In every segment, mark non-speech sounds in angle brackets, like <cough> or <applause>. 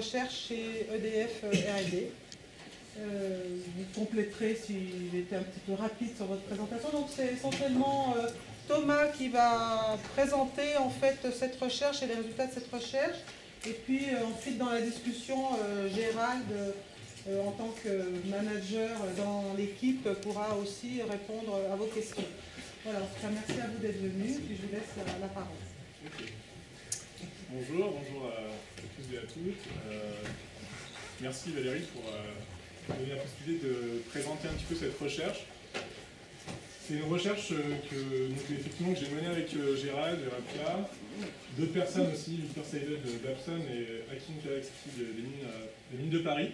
recherche chez EDF R&D. vous compléterez s'il était un petit peu rapide sur votre présentation. Donc c'est essentiellement Thomas qui va présenter en fait cette recherche et les résultats de cette recherche. Et puis ensuite dans la discussion, Gérald euh, en tant que manager dans l'équipe, pourra aussi répondre à vos questions. Voilà, merci à vous d'être venus, puis je vous laisse la, parole. Bonjour, bonjour à et à toutes. Euh, merci Valérie pour euh, donner la possibilité de présenter un petit peu cette recherche. C'est une recherche que, effectivement, que j'ai menée avec Gérald, Gérald d'autres personnes aussi, Victor Seidel d'Abson et Hakim Galaxy des mines de Paris.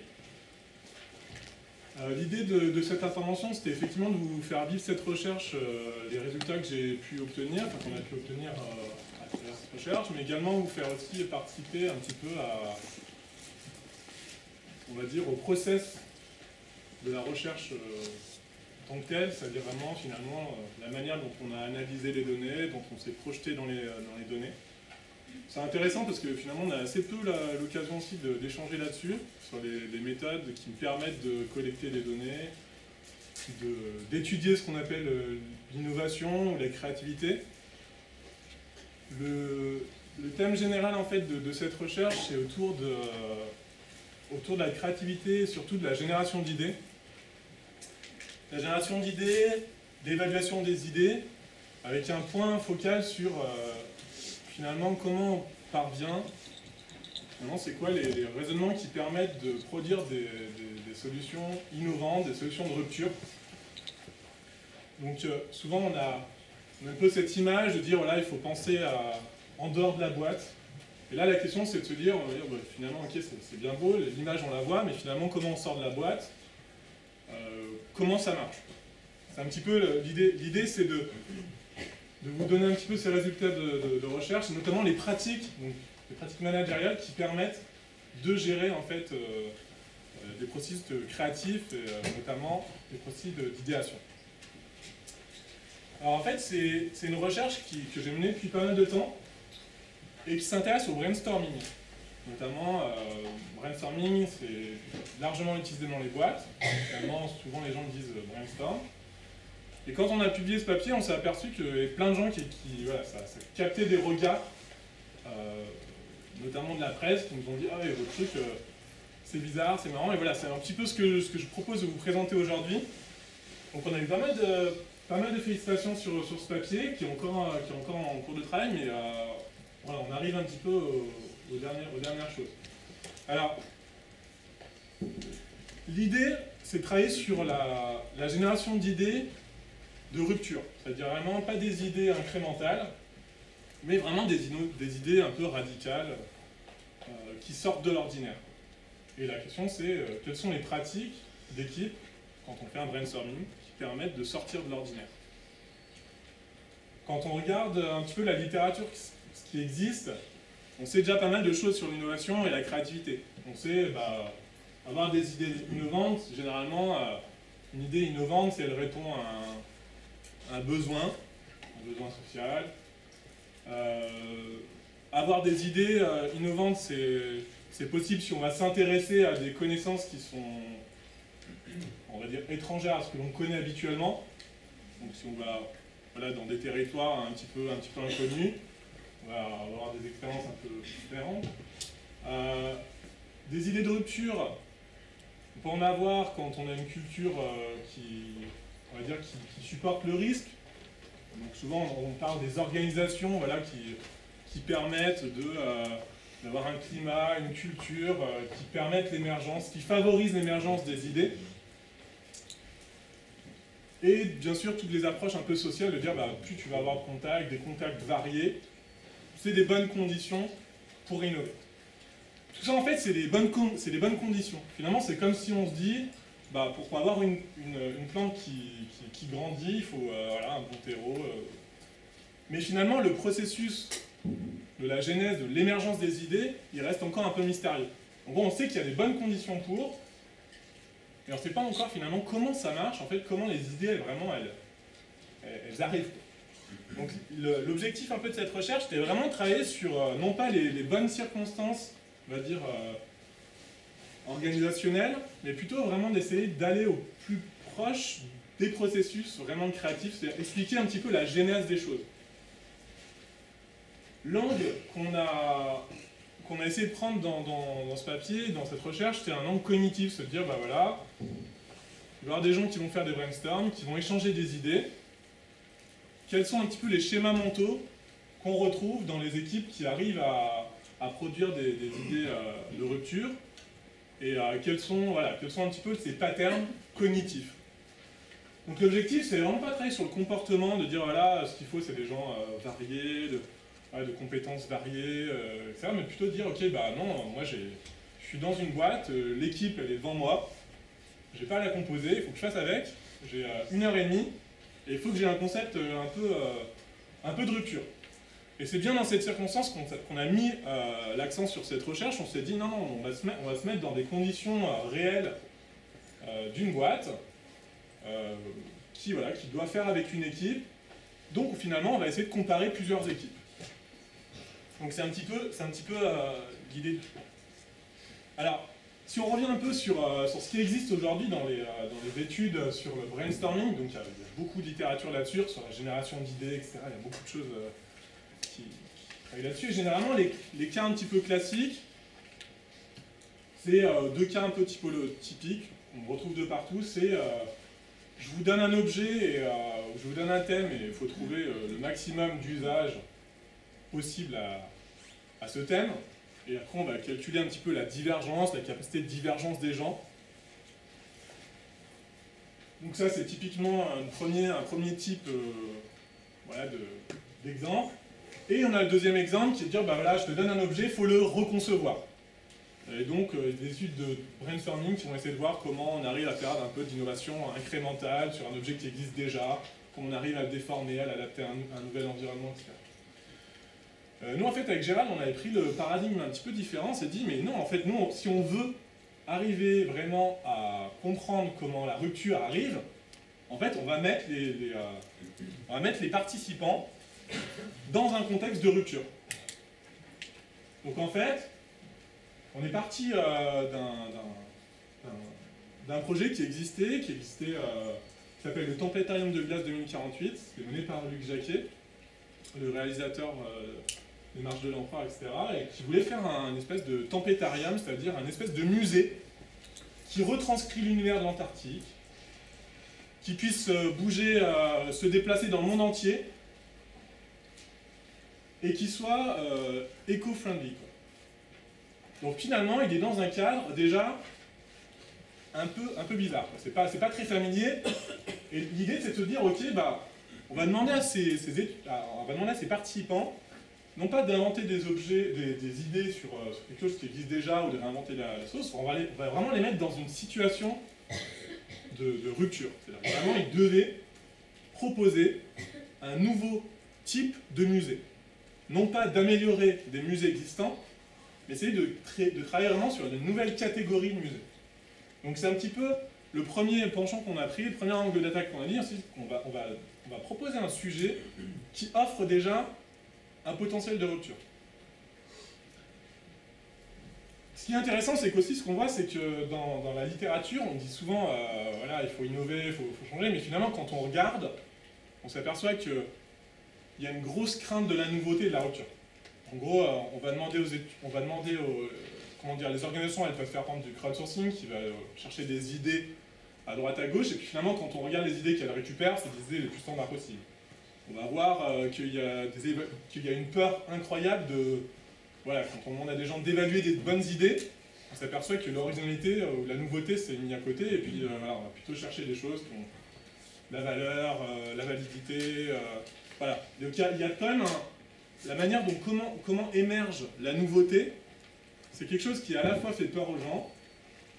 Euh, l'idée de, cette intervention, c'était effectivement de vous faire vivre cette recherche, euh, les résultats que j'ai pu obtenir, enfin qu'on a pu obtenir euh, recherche, mais également vous faire aussi participer un petit peu à, on va dire, au process de la recherche en tant que telle, c'est-à-dire vraiment finalement la manière dont on a analysé les données, dont on s'est projeté dans les données. C'est intéressant parce que finalement on a assez peu l'occasion aussi d'échanger là-dessus, sur les, méthodes qui me permettent de collecter des données, d'étudier ce qu'on appelle euh, l'innovation ou la créativité. Le, thème général en fait de, cette recherche c'est autour de, autour de la créativité et surtout de la génération d'idées. La génération d'idées, l'évaluation des idées, avec un point focal sur euh, finalement, comment on parvient c'est quoi les, raisonnements qui permettent de produire des, solutions innovantes, des solutions de rupture Donc euh, souvent on a, un peu cette image de dire voilà il faut penser en dehors de la boîte. Et là la question c'est de se dire, bah, finalement ok c'est bien beau, l'image on la voit, mais finalement comment on sort de la boîte euh, Comment ça marche? C'est un petit peu l'idée, l'idée c'est de de vous donner un petit peu ces résultats de, recherche, notamment les pratiques, les pratiques managériales qui permettent de gérer en fait euh, euh, des processus créatifs, et, euh, notamment des processus d'idéation. Alors en fait, c'est une recherche que j'ai menée depuis pas mal de temps et qui s'intéresse au brainstorming. Notamment, brainstorming, c'est largement utilisé dans les boîtes. souvent les gens disent brainstorm. Et quand on a publié ce papier, on s'est aperçu qu'il y avait plein de gens qui, voilà, ça, captait des regards, euh, notamment de la presse, qui nous ont dit Ah ouais, votre truc, euh, c'est bizarre, c'est marrant. Et voilà, c'est un petit peu ce que je propose de vous présenter aujourd'hui. Donc on a eu pas mal de, pas mal de félicitations sur, sur ce papier, qui est, encore, qui encore en cours de travail, mais euh, voilà, on arrive un petit peu aux, dernières, choses. Alors, l'idée, c'est de travailler sur la, génération d'idées de rupture. C'est-à-dire vraiment pas des idées incrémentales, mais vraiment des, idées un peu radicales euh, qui sortent de l'ordinaire. Et la question c'est euh, quelles sont les pratiques d'équipe quand on fait un brainstorming permettent de sortir de l'ordinaire. Quand on regarde un petit peu la littérature qui existe, on sait déjà pas mal de choses sur l'innovation et la créativité. On sait bah, avoir des idées innovantes, généralement, euh, une idée innovante, si elle répond à un, un besoin, un besoin social. Euh, avoir des idées euh, innovantes, c'est possible si on va s'intéresser à des connaissances qui sont, on va dire, étrangères à ce que l'on connaît habituellement. Donc si on va dans des territoires un petit peu, inconnus, on va avoir des expériences un peu différentes. Euh, des idées de rupture, on peut en avoir quand on a une culture qui, on va dire, qui, supportent le risque. Donc souvent, on parle des organisations voilà, qui, permettent euh, d'avoir un climat, une culture, euh, qui permettent l'émergence, qui favorisent l'émergence des idées. Et bien sûr, toutes les approches un peu sociales, de dire bah, plus tu vas avoir de contacts, des contacts variés, c'est des bonnes conditions pour innover. Tout ça, en fait, c'est des, bonnes conditions. Finalement, c'est comme si on se dit, bah, pour avoir une, plante qui, grandit, il faut euh, un bon terreau. Euh. Mais finalement, le processus de la genèse, de l'émergence des idées, il reste encore un peu mystérieux. En gros, on sait qu'il y a des bonnes conditions pour, mais on ne sait pas encore finalement comment ça marche, en fait, comment les idées, vraiment, elles, elles arrivent. Donc l'objectif un peu de cette recherche, c'était vraiment de travailler sur, euh, non pas les, bonnes circonstances, on va dire, euh, organisationnelles, mais plutôt vraiment d'essayer d'aller au plus proche des processus vraiment créatifs, c'est-à-dire expliquer un petit peu la genèse des choses. L'angle qu'on a, qu'on a essayé de prendre dans, dans, ce papier, dans cette recherche, c'est un angle cognitif, se dire, bah voilà, il va y avoir des gens qui vont faire des brainstorms, qui vont échanger des idées, quels sont un petit peu les schémas mentaux qu'on retrouve dans les équipes qui arrivent à, produire des, idées euh, de rupture et euh, quels, sont, voilà, quels sont un petit peu ces patterns cognitifs. Donc l'objectif, c'est vraiment pas travailler sur le comportement, de dire voilà, ce qu'il faut, c'est des gens euh, variés, de, de, compétences variées, etc. Mais plutôt dire ok, bah non, moi je suis dans une boîte, l'équipe elle est devant moi, j'ai pas à la composer, il faut que je fasse avec, j'ai une heure et demie, et il faut que j'ai un concept euh, un peu, euh, un peu de rupture. Et c'est bien dans cette circonstance qu'on a mis euh, l'accent sur cette recherche. On s'est dit non, non, on va, se on va se mettre dans des conditions réelles d'une boîte qui, voilà, qui doit faire avec une équipe. Donc finalement, on va essayer de comparer plusieurs équipes. Donc c'est un petit peu, un petit peu l'idée. Alors, si on revient un peu sur, euh, sur ce qui existe aujourd'hui dans, les, euh, dans les études sur le brainstorming, donc il y, a, beaucoup de littérature là-dessus, sur la génération d'idées, etc. Il y a beaucoup de choses euh, qui, travaillent là-dessus. Généralement, les, les, cas un petit peu classiques, c'est deux cas un peu typiques, on retrouve de partout, c'est je vous donne un objet, et, je vous donne un thème, et il faut trouver le maximum d'usage possible à, à ce thème. Et après, on va calculer un petit peu la divergence, la capacité de divergence des gens. Donc ça, c'est typiquement un premier, un premier type euh, d'exemple. et on a le deuxième exemple qui est de dire, bah voilà, je te donne un objet, il faut le reconcevoir. Et donc, euh, des études de brainstorming qui vont essayer de voir comment on arrive à faire un peu d'innovation incrémentale sur un objet qui existe déjà, comment on arrive à le déformer, à l'adapter à un, nouvel environnement, etc. Euh, nous, en fait, avec Gérald, on avait pris le paradigme un petit peu différent. On s'est dit, mais non, en fait, nous, si on veut arriver vraiment à comprendre comment la rupture arrive, en fait, on va mettre les, euh, on va mettre les participants dans un contexte de rupture. Donc, en fait, on est parti euh, d'un projet qui existait, qui existait, qui s'appelle le Templétarium de glace 2048, qui est mené par Luc Jacquet, le réalisateur les marches de l'empereur, etc., et qui voulait faire un, espèce de tempétarium, c'est-à-dire un espèce de musée qui retranscrit l'univers de l'Antarctique, qui puisse euh, bouger, euh, se déplacer dans le monde entier, et qui soit euh, éco-friendly. Donc finalement, il est dans un cadre déjà un peu, un peu bizarre. C'est pas, pas très familier. Et l'idée, c'est de se dire, ok, bah, on va demander à ces, on va demander à ces participants non pas d'inventer des objets, des, idées euh, sur, quelque chose qui existe déjà ou de réinventer la, sauce, on va, vraiment les mettre dans une situation de, rupture. C'est-à-dire vraiment, ils devaient proposer un nouveau type de musée. Non pas d'améliorer des musées existants, mais essayer de, travailler vraiment sur une nouvelle catégorie de musées. Donc c'est un petit peu le premier penchant qu'on a pris, le premier angle d'attaque qu'on a dit, on on va proposer un sujet qui offre déjà un potentiel de rupture. Ce qui est intéressant, c'est qu'aussi ce qu'on voit, c'est que dans, la littérature, on dit souvent, euh, voilà, il faut innover, il faut, changer, mais finalement, quand on regarde, on s'aperçoit qu'il y a une grosse crainte de la nouveauté et de la rupture. En gros, euh, on va demander aux, on va demander aux, comment dire, les organisations, elles peuvent faire prendre du crowdsourcing, qui va euh, chercher des idées à droite à gauche, et puis finalement, quand on regarde les idées qu'elles récupèrent, c'est des idées les plus standards possibles on va voir euh, qu'il y, a une peur incroyable de... Voilà, quand on demande à des gens d'évaluer des bonnes idées, on s'aperçoit que l'originalité euh, ou la nouveauté c'est mis à côté, et puis euh, voilà, on va plutôt chercher des choses qui ont la valeur, la validité, voilà. Donc il y, a quand même la manière dont comment, comment émerge la nouveauté, c'est quelque chose qui à la fois fait peur aux gens,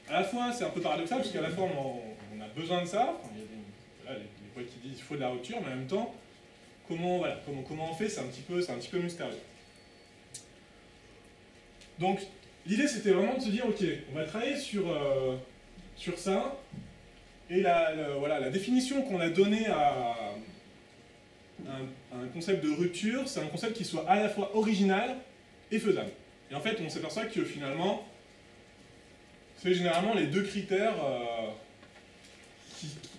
à la fois c'est un peu paradoxal, parce qu'à la fois on, a besoin de ça, il y a des, les, qui disent qu'il faut de la rupture, mais en même temps, Comment, on fait, c'est un, petit peu, mystérieux. Donc, l'idée, c'était vraiment de se dire, ok, on va travailler sur, euh, ça, et la, définition qu'on a donnée à, un, concept de rupture, c'est un concept qui soit à la fois original et faisable. Et en fait, on s'aperçoit que finalement, c'est généralement les deux critères, euh,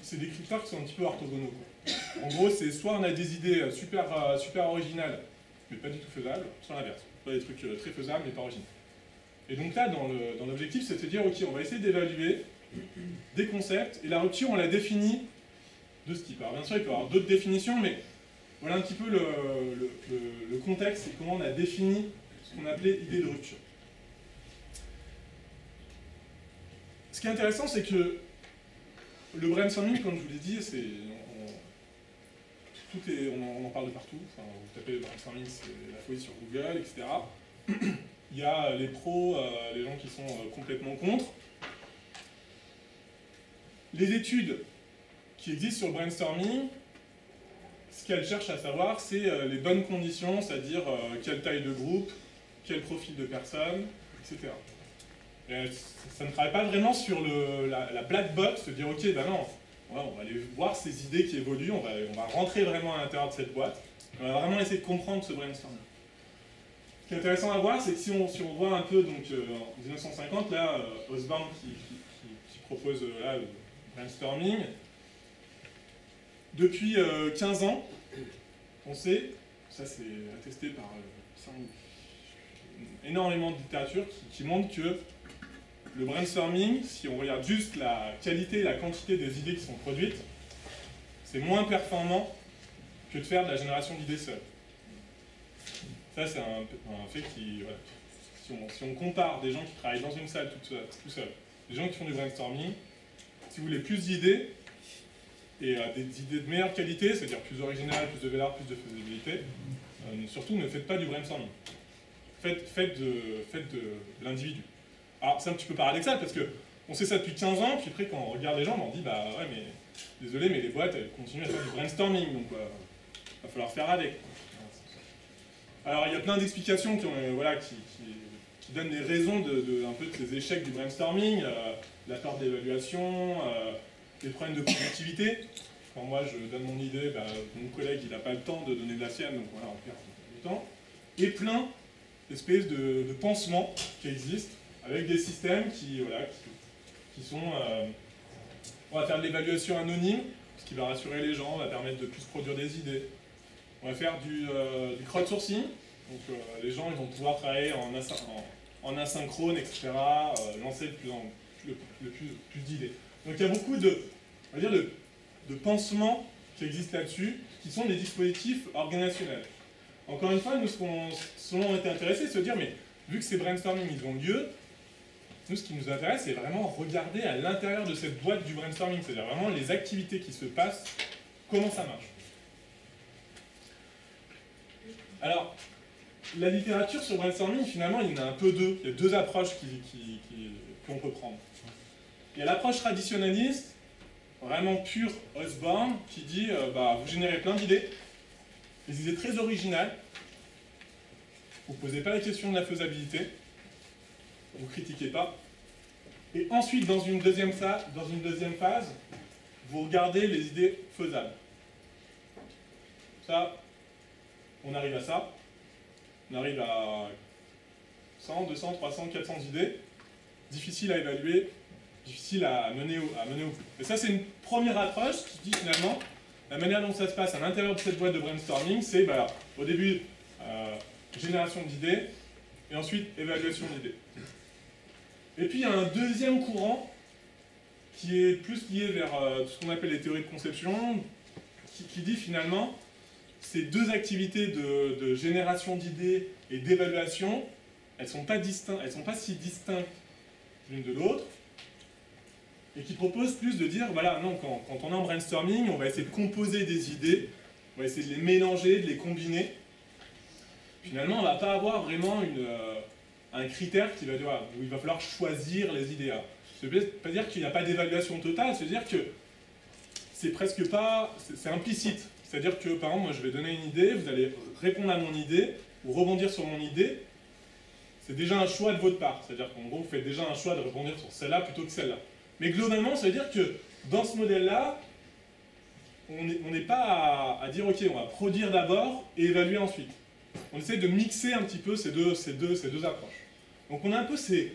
c'est des critères qui sont un petit peu orthogonaux. En gros, c'est soit on a des idées super, euh, originales, mais pas du tout faisables, soit l'inverse. Soit des trucs euh, très faisables, mais pas originaux. Et donc là, dans l'objectif, c'est de dire, ok, on va essayer d'évaluer des concepts, et la rupture, on la définit de ce type. Alors bien sûr, il peut y avoir d'autres définitions, mais voilà un petit peu le, contexte et comment on a défini ce qu'on appelait idée de rupture. Ce qui est intéressant, c'est que le brainstorming, comme je vous l'ai dit, c'est tout on, en- parle de partout. Vous tapez brainstorming, c'est la folie sur Google, etc. <clears throat> Il y a les pros, euh, les gens qui sont euh, complètement contre. Les études qui existent sur le brainstorming, ce qu'elles cherchent à savoir, c'est euh, les bonnes conditions, c'est-à-dire quelle taille de groupe, quel profil de personne, etc. Et, ça ne travaille pas vraiment sur le- la, la black box, se dire ok, ben non, on va aller voir ces idées qui évoluent, on va, rentrer vraiment à l'intérieur de cette boîte, on va vraiment essayer de comprendre ce brainstorming. Ce qui est intéressant à voir, c'est que si on, voit un peu, donc euh, en 1950, là, euh, qui, propose euh, le brainstorming, depuis euh, 15 ans, on sait, ça c'est attesté par énormément de littérature qui, qui montre que le brainstorming, si on regarde juste la qualité et la quantité des idées qui sont produites, c'est moins performant que de faire de la génération d'idées seules. Ça, c'est un, fait qui. si, on, compare des gens qui travaillent dans une salle tout seul, des gens qui font du brainstorming, si vous voulez plus d'idées, et euh, des idées de meilleure qualité, c'est-à-dire plus originales, plus de valeur, plus de faisabilité, euh, surtout ne faites pas du brainstorming. Faites de l'individu. Alors c'est un petit peu paradoxal parce que on sait ça depuis 15 ans, puis après quand on regarde les gens, on dit bah ouais mais désolé mais les boîtes elles continuent à faire du brainstorming donc euh, va falloir faire avec. Alors il y a plein d'explications qui, euh, voilà, qui, donnent des raisons de, un peu de ces échecs du brainstorming, euh, la peur d'évaluation, euh, les problèmes de productivité. Quand moi je donne mon idée, bah, mon collègue il n'a pas le temps de donner de la sienne, donc voilà, on perd du temps. Et plein d'espèces de, de pansements qui existent avec des systèmes qui, voilà, qui, sont. euh, on va faire de l'évaluation anonyme, ce qui va rassurer les gens, va permettre de plus produire des idées. On va faire du, euh, du crowdsourcing, donc euh, les gens ils vont pouvoir travailler en, en- asynchrone, etc., euh, lancer le plus, en- le- le plus, d'idées. Donc il y a beaucoup de, on va dire de, de pansements qui existent là-dessus, qui sont des dispositifs organisationnels. Encore une fois, nous, ce, qu'on, on était intéressés, c'est de se dire, mais vu que ces brainstorming ils ont lieu, nous, ce qui nous intéresse, c'est vraiment regarder à l'intérieur de cette boîte du brainstorming, c'est-à-dire vraiment les activités qui se passent, comment ça marche. Alors, la littérature sur brainstorming, finalement, il y en a un peu deux. Il y a deux approches qu'on peut prendre. Il y a l'approche traditionnaliste, vraiment pure Osborne, qui dit euh, bah, vous générez plein d'idées, des idées très originales, vous ne posez pas la question de la faisabilité, vous critiquez pas, et ensuite, dans une, deuxième phase, vous regardez les idées faisables. Ça, on arrive à ça. On arrive à 100, 200, 300, 400 idées. Difficile à évaluer, difficile à mener au, à mener bout. Et ça, c'est une première approche qui dit finalement, la manière dont ça se passe à l'intérieur de cette boîte de brainstorming, c'est bah, au début, euh, génération d'idées, et ensuite évaluation d'idées. Et puis il y a un deuxième courant qui est plus lié vers euh, ce qu'on appelle les théories de conception, qui, dit finalement ces deux activités de, génération d'idées et d'évaluation, elles sont pas elles sont pas si distinctes l'une de l'autre, et qui propose plus de dire voilà non quand, on est en brainstorming, on va essayer de composer des idées, on va essayer de les mélanger, de les combiner. Finalement, on va pas avoir vraiment une, euh, un critère qui va dire voilà, où il va falloir choisir les idées. Ça ne veut pas dire qu'il n'y a pas d'évaluation totale, c'est dire que c'est presque pas, c'est implicite. C'est-à-dire que, par exemple, moi je vais donner une idée, vous allez répondre à mon idée, ou rebondir sur mon idée. C'est déjà un choix de votre part. C'est-à-dire qu'en gros, vous faites déjà un choix de rebondir sur celle-là plutôt que celle-là. Mais globalement, ça veut dire que dans ce modèle-là, on n'est pas à, dire ok, on va produire d'abord et évaluer ensuite. On essaie de mixer un petit peu ces deux, ces deux, ces deux approches. Donc on a un peu ces,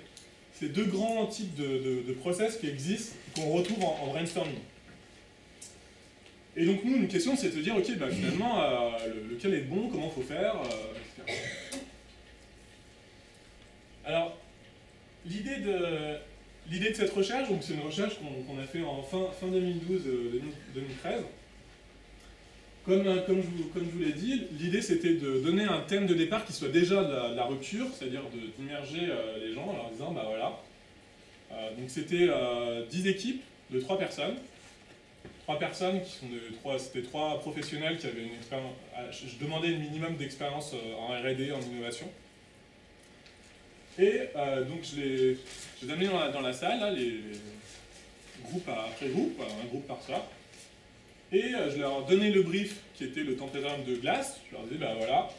ces deux grands types de, de, process qui existent, qu'on retrouve en, brainstorming. Et donc nous, une question, c'est de dire, ok, bah, finalement, euh, lequel est bon, comment faut faire, euh. Alors, l'idée de, l'idée de cette recherche, donc c'est une recherche qu'on a fait en fin, fin 2012-2013, comme, euh, comme, je, vous l'ai dit, l'idée c'était de donner un thème de départ qui soit déjà la, rupture, c'est-à-dire d'immerger euh, les gens en leur disant, bah voilà. Euh, donc c'était 10 équipes de 3 personnes. 3 personnes qui sont de 3, c'était 3 professionnels qui avaient une expérience. Je demandais un minimum d'expérience en RD, en innovation. Et donc je les, je les dans la, salle, les, groupes après groupe, un groupe par soir. Et euh, je leur donnais le brief qui était le température de glace. Je leur disais, ben voilà,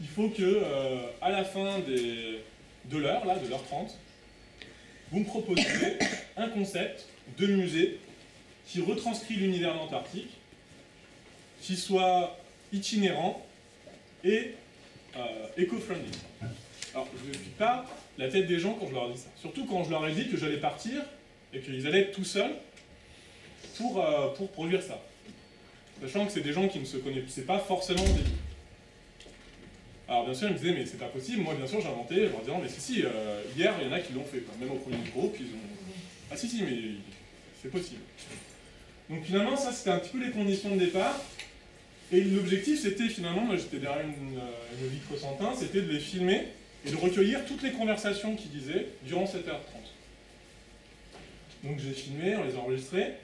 il faut que euh, à la fin de l'heure, là, de l'heure 30, vous me proposiez <coughs> un concept de musée qui retranscrit l'univers antarctique, qui soit itinérant et euh, éco-friendly. Alors, je ne suis pas la tête des gens quand je leur dis ça. Surtout quand je leur ai dit que j'allais partir et qu'ils allaient être tout seuls pour, pour produire ça sachant que c'est des gens qui ne se connaissaient pas forcément des Alors bien sûr, ils me disaient, mais c'est pas possible, moi bien sûr j'ai inventé, en leur disant, mais si, si, euh, hier il y en a qui l'ont fait, même au premier groupe, ils ont... Ah si, si, mais c'est possible. Donc finalement, ça c'était un petit peu les conditions de départ, et l'objectif c'était finalement, moi j'étais derrière une, euh, une vitre c'était de les filmer et de recueillir toutes les conversations qu'ils disaient durant 7h30. Donc j'ai filmé, on les a enregistrés,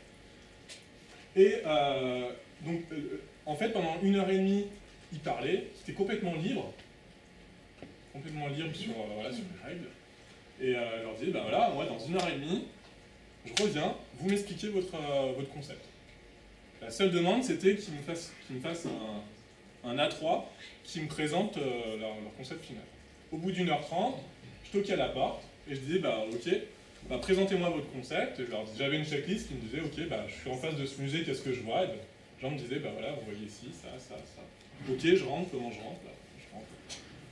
et euh, donc, euh, euh, en fait, pendant une heure et demie, ils parlaient, c'était complètement libre, complètement libre sur, euh, les règles. Et je leur disais, ben voilà, moi, dans une heure et demie, je reviens, vous m'expliquez votre, votre concept. La seule demande, c'était qu'ils me fassent, fassent un, A3 qui me présente leur, concept final. Au bout d'une heure trente, je toquais à la porte et je disais, bah ok, bah, présentez-moi votre concept. J'avais une checklist qui me disait, ok, bah, je suis en face de ce musée, qu'est-ce que je vois? Gens me disaient, bah voilà, vous voyez ici, ça, ça, ça. Ok, je rentre, comment je rentre, là, je rentre.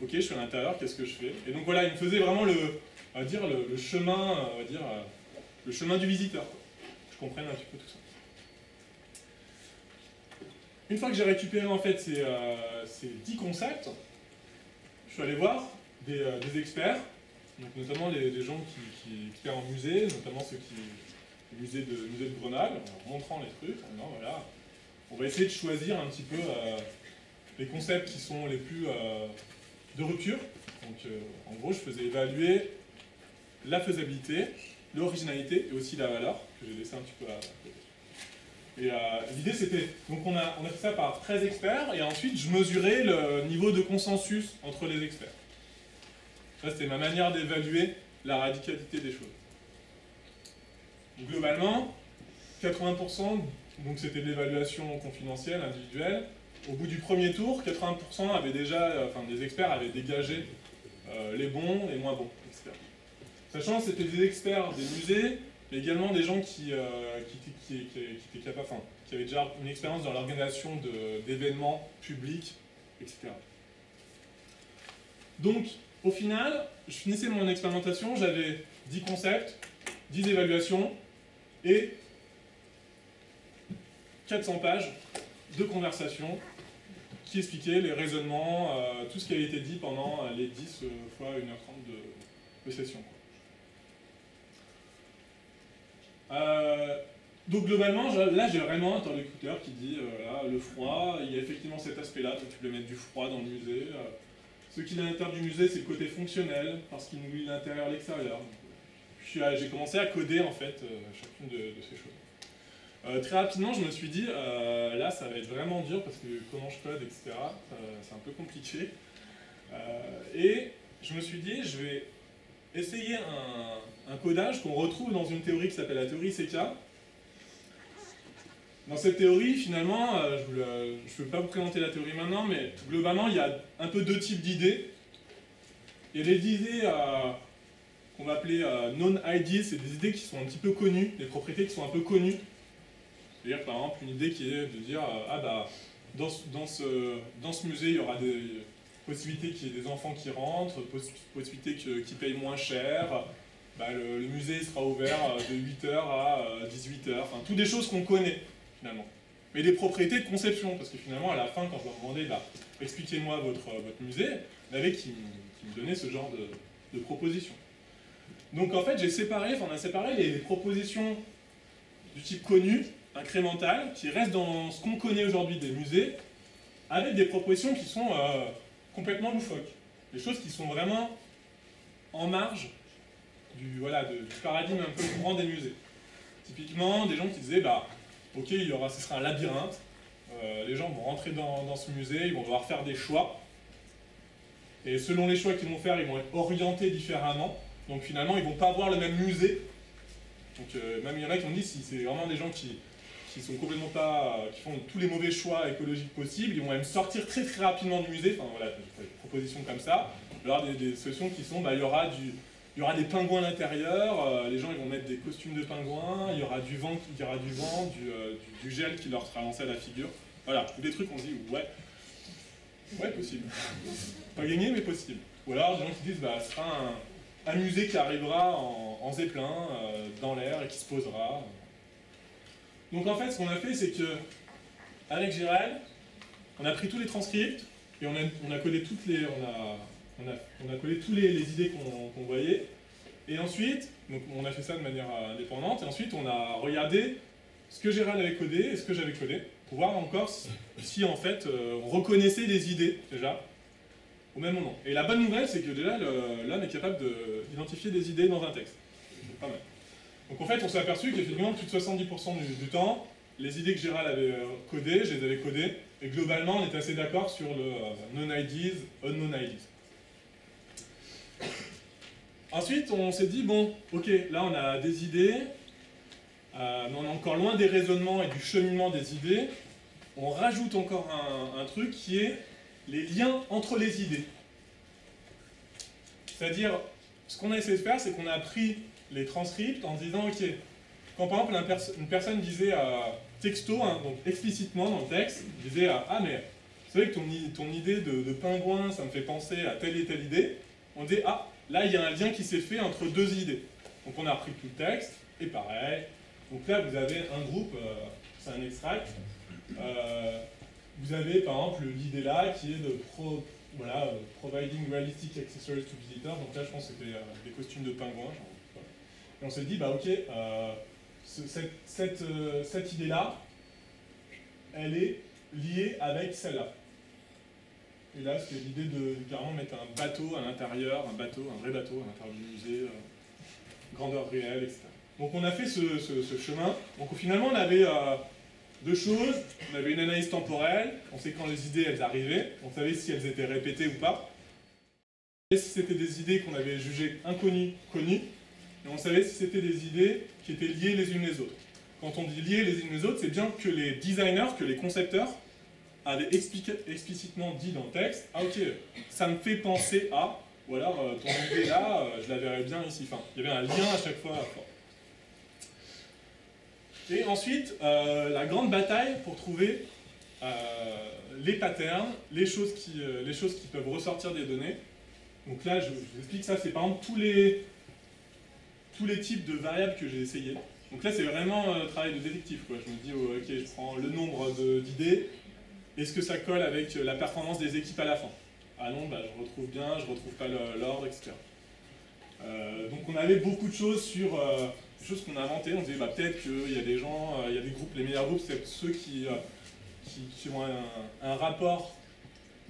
Ok, je suis à l'intérieur, qu'est-ce que je fais? Et donc voilà, il me faisait vraiment le, on dire, le, chemin, on va dire, euh, le chemin du visiteur. Je comprenne un petit peu tout ça. Une fois que j'ai récupéré en fait ces, euh, ces 10 concepts, je suis allé voir des, euh, experts, donc notamment les, gens qui, qui experts en musée, notamment ceux qui musée de, musée de Grenoble, en montrant les trucs, en voilà, on va essayer de choisir un petit peu euh, les concepts qui sont les plus euh, de rupture. Donc, euh, en gros, je faisais évaluer la faisabilité, l'originalité et aussi la valeur, que j'ai laissé un petit peu à. Et l'idée c'était, donc on a, on a fait ça par 13 experts, et ensuite je mesurais le niveau de consensus entre les experts. Ça c'était ma manière d'évaluer la radicalité des choses. globalement, 80% donc c'était de l'évaluation confidentielle, individuelle. Au bout du premier tour, 80% avaient déjà, euh, enfin des experts avaient dégagé euh, les bons, les moins bons experts. Sachant que c'était des experts des musées, mais également des gens qui, euh, étaient capables, enfin, qui avaient déjà une expérience dans l'organisation d'événements publics, etc. Donc, au final, je finissais mon expérimentation, j'avais 10 concepts, 10 évaluations, et 400 pages de conversation qui expliquaient les raisonnements, euh, tout ce qui a été dit pendant euh, les 10 euh, fois 1h30 de, session. donc globalement, là j'ai vraiment un interlocuteur qui dit, le froid, il y a effectivement cet aspect-là, tu peux mettre du froid dans le musée. ce qui est à l'intérieur du musée, c'est le côté fonctionnel, parce qu'il nous lie l'intérieur et l'extérieur. J'ai commencé à coder en fait chacune de ces choses. Euh, très rapidement, je me suis dit, euh, là, ça va être vraiment dur parce que comment je code, etc., c'est un peu compliqué. Euh, et je me suis dit, je vais essayer un, codage qu'on retrouve dans une théorie qui s'appelle la théorie CK. Dans cette théorie, finalement, je ne vais pas vous présenter la théorie maintenant, mais globalement, il y a un peu deux types d'idées. Il y a des idées qu'on va appeler non-ID, c'est des idées qui sont un petit peu connues, des propriétés qui sont un peu connues, C'est-à-dire, par exemple, une idée qui est de dire, euh, ah bah, dans, ce- dans ce, dans ce musée, il y aura des possibilités qu'il y ait des enfants qui rentrent, poss- possibilités qu'ils payent moins cher, bah, le, musée sera ouvert euh, de 8h à 18h, enfin, toutes des choses qu'on connaît, finalement. Mais des propriétés de conception, parce que finalement, à la fin, quand je leur demandais, bah, expliquez-moi votre, euh, votre musée, il y avait qui, me- qui me donnaient ce genre de, de propositions. Donc en fait, j'ai séparé, enfin on a séparé les propositions du type connu, incrémental, qui restent dans ce qu'on connaît aujourd'hui des musées, avec des propositions qui sont euh, complètement loufoques. Des choses qui sont vraiment en marge du, voilà, du paradigme un peu courant des musées. Typiquement, des gens qui disaient, bah, ok, il y aura, ce sera un labyrinthe, euh, les gens vont rentrer dans, dans ce musée, ils vont devoir faire des choix, et selon les choix qu'ils vont faire, ils vont être orientés différemment, donc finalement, ils vont pas avoir le même musée. Donc euh, même il y en dit, c'est vraiment des gens qui, qui sont complètement pas, euh, qui font tous les mauvais choix écologiques possibles, ils vont même sortir très très rapidement du musée, enfin voilà, des propositions comme ça. Alors des, des solutions qui sont, bah, il y aura du, il y aura des pingouins à l'intérieur, euh, les gens ils vont mettre des costumes de pingouins, il y aura du vent, il y aura du vent, du, euh, du- gel qui leur sera lancé à la figure. Voilà, tous des trucs on se dit ouais, ouais possible. Pas gagné mais possible. Ou alors des gens qui disent bah ce sera un, musée qui arrivera en, zeppelin dans l'air et qui se posera. Donc en fait ce qu'on a fait c'est que avec Gérald, on a pris tous les transcripts et on a, on collé toutes les. Tous les, idées qu'on voyait. Et ensuite, donc on a fait ça de manière euh, indépendante, et ensuite on a regardé ce que Gérald avait codé et ce que j'avais codé, pour voir encore si, en fait euh, on reconnaissait des idées déjà au même moment. Et la bonne nouvelle, c'est que déjà l'homme est capable de- d'identifier des idées dans un texte. Pas mal. Donc en fait, on s'est aperçu qu'effectivement, plus de 70% du, temps, les idées que Gérald avait euh, codées, je les avais codées, et globalement, on est assez d'accord sur le euh, non-IDs, unknown IDs. Ensuite, on s'est dit, bon, ok, là on a des idées, euh, mais on est encore loin des raisonnements et du cheminement des idées. On rajoute encore un, un truc qui est les liens entre les idées. C'est-à-dire, ce qu'on a essayé de faire, c'est qu'on a pris les transcripts en disant, ok, quand par exemple une personne disait à texto, hein, donc explicitement dans le texte, disait ah mais c'est vrai que ton, ton idée de, pingouin, ça me fait penser à telle et telle idée, on dit ah là il y a un lien qui s'est fait entre deux idées. Donc on a repris tout le texte, et pareil. Donc là vous avez un groupe, euh, c'est un extract. Euh, vous avez par exemple l'idée là qui est de pro, voilà, euh, providing realistic accessories to visitors. Donc là je pense que c'était euh, des costumes de pingouins. Et on s'est dit bah ok, euh, euh, cette idée là, elle est liée avec celle-là. Et là, c'est l'idée de carrément mettre un bateau à l'intérieur, un bateau, un vrai bateau à l'intérieur du musée, euh, grandeur réelle, etc. Donc on a fait ce, chemin. Donc finalement, on avait deux choses. On avait une analyse temporelle, on sait quand les idées elles arrivaient, on savait si elles étaient répétées ou pas. Et si c'était des idées qu'on avait jugées inconnues, connues, et on savait si c'était des idées qui étaient liées les unes les autres. Quand on dit liées les unes les autres, c'est bien que les designers, que les concepteurs avaient explicitement dit dans le texte, ah ok, ça me fait penser à, ou alors euh, ton idée là, euh, je la verrais bien ici. Enfin, il y avait un lien à chaque fois. Et ensuite, euh, la grande bataille pour trouver les patterns, les choses, qui, les choses qui peuvent ressortir des données. Donc là, je vous explique ça, c'est par exemple tous les, tous les types de variables que j'ai essayé. Donc là, c'est vraiment un travail de détective. Quoi. Je me dis, oh, ok, je prends le nombre d'idées, est-ce que ça colle avec la performance des équipes à la fin? Ah non, bah, je retrouve bien, je retrouve pas l'ordre, etc. Euh, donc on avait beaucoup de choses sur euh, des choses qu'on a inventées. On disait bah, peut-être qu'il y a des gens, euh, il y a des groupes, les meilleurs groupes, c'est ceux qui, euh, qui, qui ont un, rapport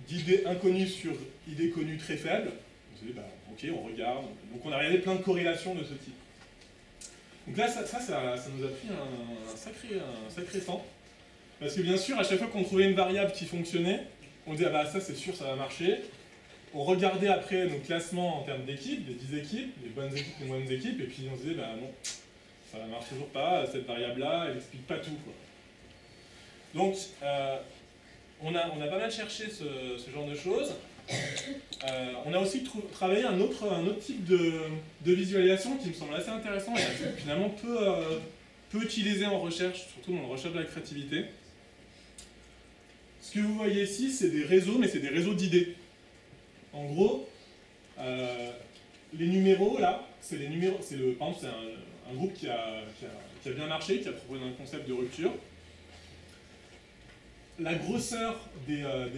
d'idées inconnues sur idées connues très faible. On se dit bah, ok, on regarde. Donc on a regardé plein de corrélations de ce type. Donc là, ça, ça, ça- ça nous a pris un, sacré, un sacré temps. Parce que bien sûr, à chaque fois qu'on trouvait une variable qui fonctionnait, on disait ah bah ça c'est sûr, ça va marcher. On regardait après nos classements en termes d'équipes, des 10 équipes, les bonnes équipes, les moyennes équipes, et puis on se disait bah non, ça ne marche toujours pas, cette variable-là, elle n'explique pas tout. Donc, euh, on, a, on a pas mal cherché ce genre de choses. Euh, on a aussi travaillé un autre, un autre type de, de visualisation qui me semble assez intéressant et finalement peu, euh, peu utilisé en recherche, surtout dans la recherche de la créativité. Ce que vous voyez ici, c'est des réseaux, mais c'est des réseaux d'idées. En gros, euh, les numéros, là, c'est les numéros, c'est le, par un, groupe qui a, qui a, bien marché, qui a proposé un concept de rupture. La grosseur des, euh,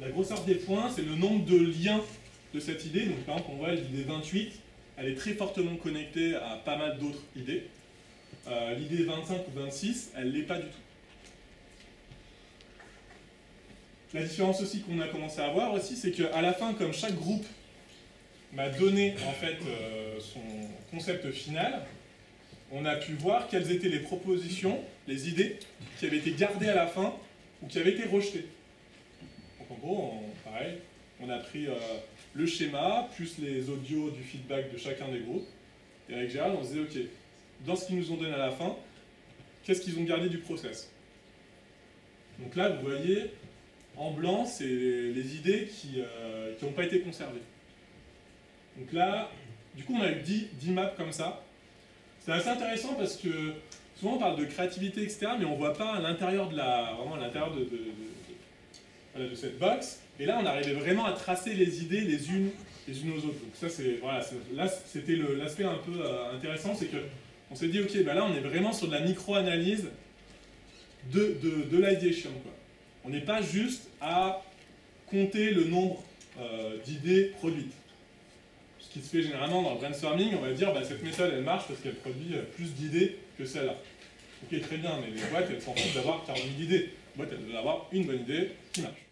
la grosseur des points, c'est le nombre de liens de cette idée. Donc par exemple, on voit l'idée 28, elle est très fortement connectée à pas mal d'autres idées. Euh, l'idée 25 ou 26, elle ne l'est pas du tout. La différence aussi qu'on a commencé à voir aussi, c'est qu'à la fin, comme chaque groupe m'a donné en fait euh, son concept final, on a pu voir quelles étaient les propositions, les idées qui avaient été gardées à la fin ou qui avaient été rejetées. En gros, pareil, on a pris euh, le schéma, plus les audios du feedback de chacun des groupes, et avec Gérald, on se disait, ok, dans ce qu'ils nous ont donné à la fin, qu'est-ce qu'ils ont gardé du process? Donc là, vous voyez, en blanc, c'est les, idées qui n'ont euh, pas été conservées. Donc là, du coup, on a eu 10, 10 maps comme ça. C'est assez intéressant parce que souvent on parle de créativité, etc., mais on ne voit pas à l'intérieur de la, cette box. Et là, on arrivait vraiment à tracer les idées les unes les unes aux autres. Donc ça, c'est voilà, là, c'était l'aspect un peu euh, intéressant, c'est que on s'est dit, ok, bah là, on est vraiment sur de la micro-analyse de, de, de l'idéation. On n'est pas juste à compter le nombre euh, d'idées produites qui se fait généralement dans le brainstorming, on va dire bah, cette méthode elle marche parce qu'elle produit euh, plus d'idées que celle-là. Ok, très bien, mais les boîtes elles s'en foutent d'avoir 40 000 idées. Les boîtes elles veulent avoir une bonne idée qui marche.